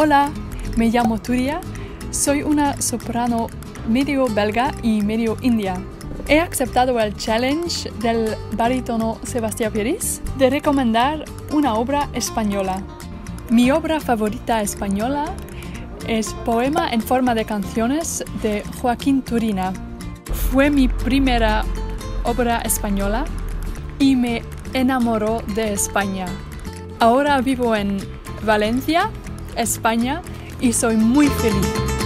Hola, me llamo Turia, soy una soprano medio belga y medio india. He aceptado el challenge del barítono Sebastián Piris de recomendar una obra española. Mi obra favorita española es Poema en forma de canciones de Joaquín Turina. Fue mi primera obra española y me enamoró de España. Ahora vivo en Valencia, España, y soy muy feliz.